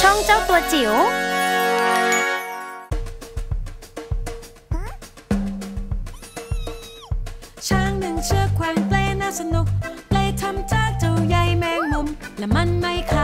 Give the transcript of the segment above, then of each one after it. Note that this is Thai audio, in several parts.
ช่องเจ้าตัวจิ๋วช้างหนึ่งเชือกแขวนเปลน่าสนุกเปลทำจ้าเจ้าใยแมงมุม และมันไม่ขา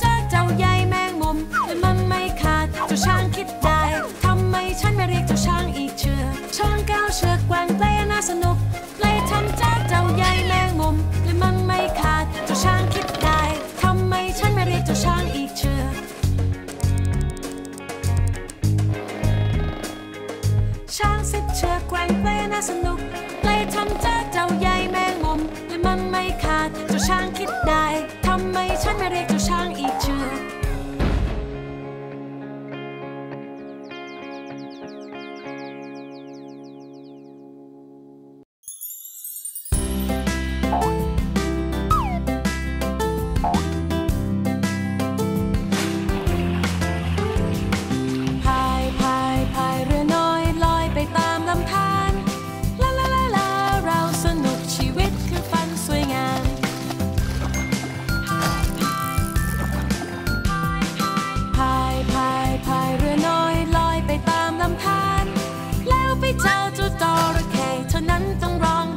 เจ้าเจ้าใหญ่แมงมุมแต่มันไม่ขาดเจ้าช้างคิดได้ทำไมฉันไม่เรียกเจ้าช้างอีกเชือกช้างก้าวเชือกแกว่งเล่นน่าสนุกเล่นทำเจ้าเจ้าใหญ่แมงมุมแต่มันไม่ขาดเจ้าช้างคิดได้ทำไมฉันไม่เรียกเจ้าช้างอีกเชือกช้างสิบเชือกแกว่งเล่นน่าสนุกเล่นทำเจ้าเจ้าใหญ่แมงมุมแต่มันไม่ขาดเจ้าช้างคิดได้ เจ้าจระเข้เท่านั้นต้องร้อง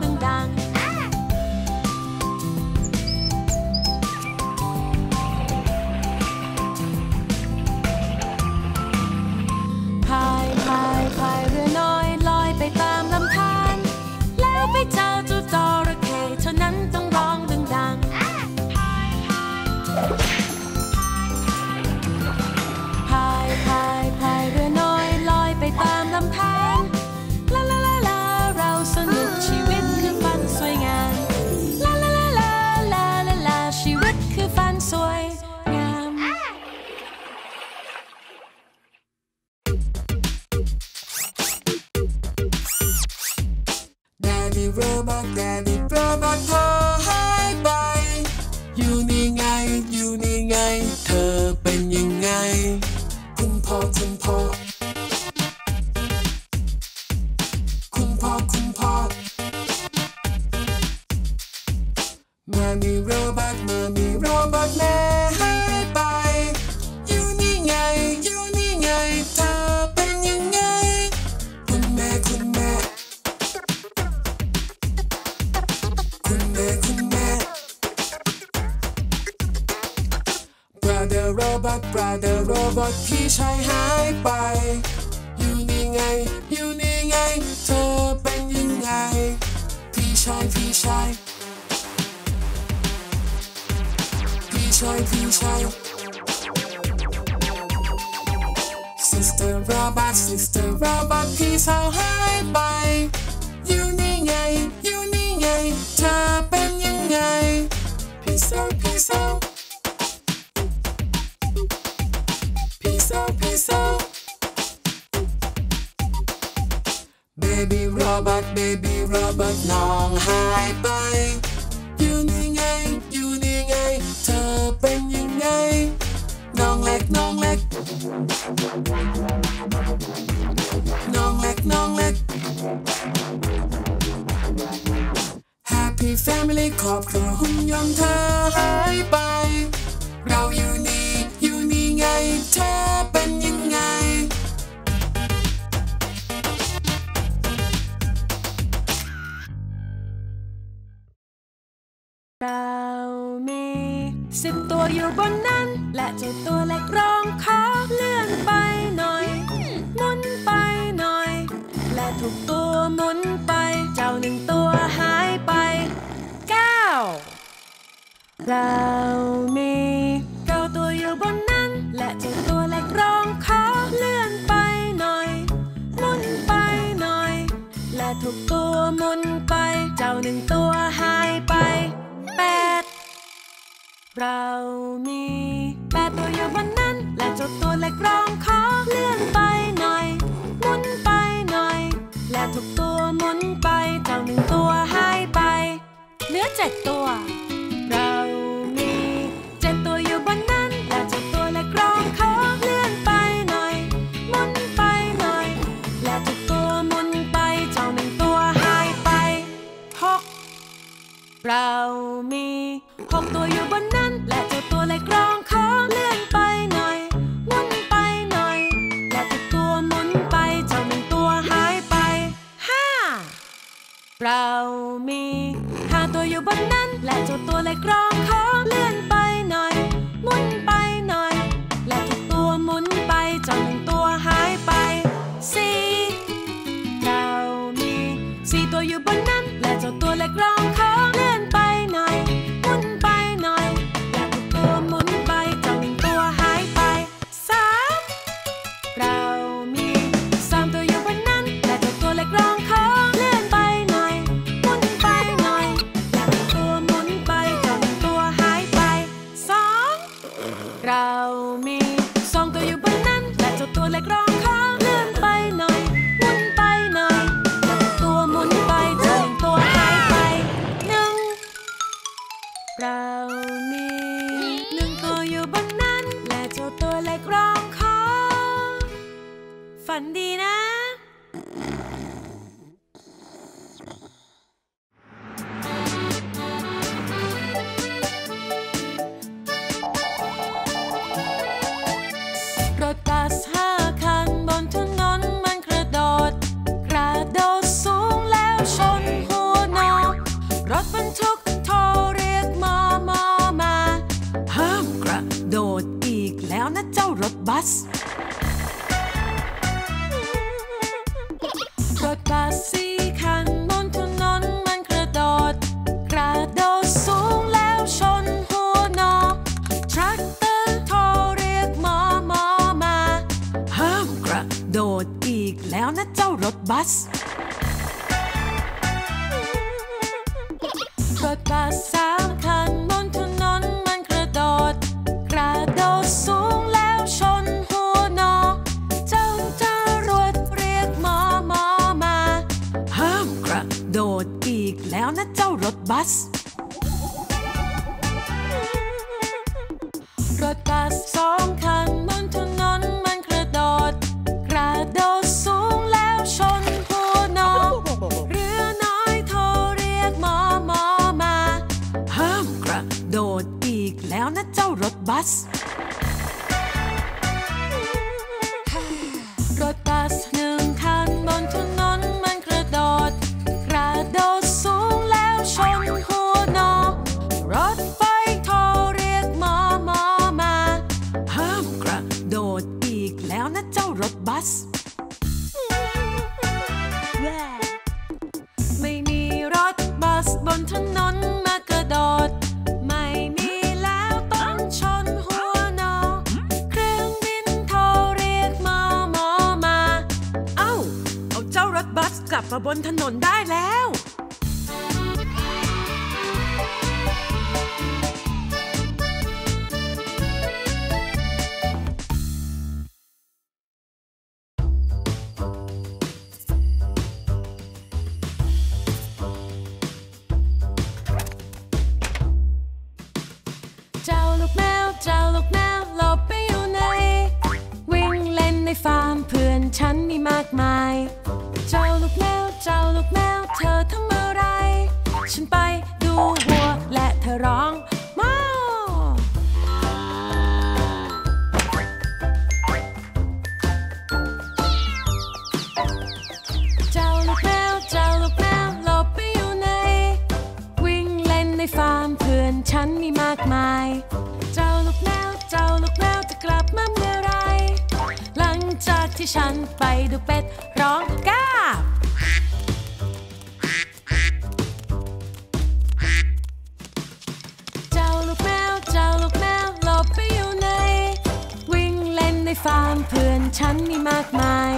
daddy, robot daddy, robot daddy. บทที่ชายหายไป อยู่นี่ไง อยู่นี่ไง เธอเป็นยังไง พี่ชายพี่ชาย พี่ชายพี่ชาย Sister Robot Sister Robot พี่สาวหายไป อยู่นี่ไง อยู่นี่ไงเธอ baby robot baby robot น้องหายไป อยู่นี่ไง อยู่นี่ไง เธอเป็นยังไง น้องเล็กน้องเล็ก น้องเล็กน้องเล็ก Happy Family ครอบครัวหุ่นยนต์เธอหายไป เราอยู่นี่ อยู่นี่ไงเธอ ตัวเล็กร้องขอเลื่อนไปหน่อย หมุนไปหน่อย และทุกตัวหมุนไป เจ้าหนึ่งตัวหายไปเก้าเรามีเก้าตัวอยู่บนนั้น และเจ้าตัวเล็กร้องขอเลื่อนไปหน่อย หมุนไปหน่อย และทุกตัวหมุนไป เจ้าหนึ่งตัวหายไปแปดเรามี ตัวอยู่บนนั้น และเจ้าตัวเล็กร้องขอเลื่อนไปหน่อยหมุนไปหน่อย และทุกตัวหมุนไปเจ้าหนึ่งตัวหายไป เหลือเจ็ดตัว เรา เรามีห้าตัวอยู่บนนั้น และเจ้าตัวเล็กร้องขอเลื่อนไปหน่อย หมุนไปหน่อย และทุกตัวหมุนไปจนหนึ่งตัวหายไปสี่เรามีสี่ตัวอยู่บนนั้น และเจ้าตัวเล็กร้อง ส รถบัสสองคันบนถนนมันกระโดด กระโดดสูงแล้วชนหัวนอเรือน้อยโทรเรียกมอมอมา ห้ามกระโดดอีกแล้วนะเจ้ารถบัส แล้วนะเจ้ารถบัส ไม่มีรถบัสบนถนนมากระโดด ไม่มีแล้วต้องชนหัวนอเครื่องบินโทรเรียกมอมอมา เอ้า เอาเจ้ารถบัสกลับมาบนถนนได้แล้ว ในฟาร์มเพื่อนฉันมีมากมาย เจ้าลูกแมว เจ้าลูกแมว เธอทำอะไร ฉันไปดูวัวและเธอร้องม้าเจ้าลูกแมว เจ้าลูกแมวหลบไปอยู่ไหนวิ่งเล่นในฟาร์มเพื่อนฉันมี ที่ฉันไปดูเป็ดร้องกาบเจ้าลูกแมวเจ้าลูกแมวหลบไปอยู่ใน วิ่งเล่นในฟาร์มเพื่อนฉันมีมากมาย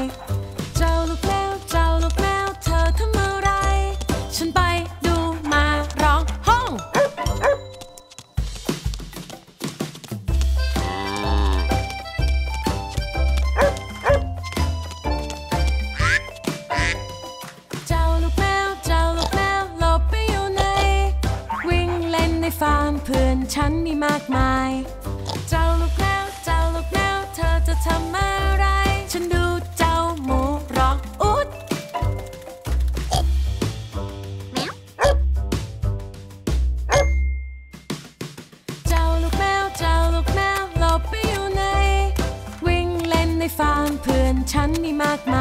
ฟาร์มเพื่อนฉันมีมากมาย เจ้าลูกแมวเจ้าลูกแมวเธอจะทำอะไร ฉันดูเจ้าหมูร้องอุดเจ้าลูกแมวเจ้าลูกแมวหลบไปอยู่ใน วิ่งเล่นในฟาร์มเพื่อนฉันมีมากมาย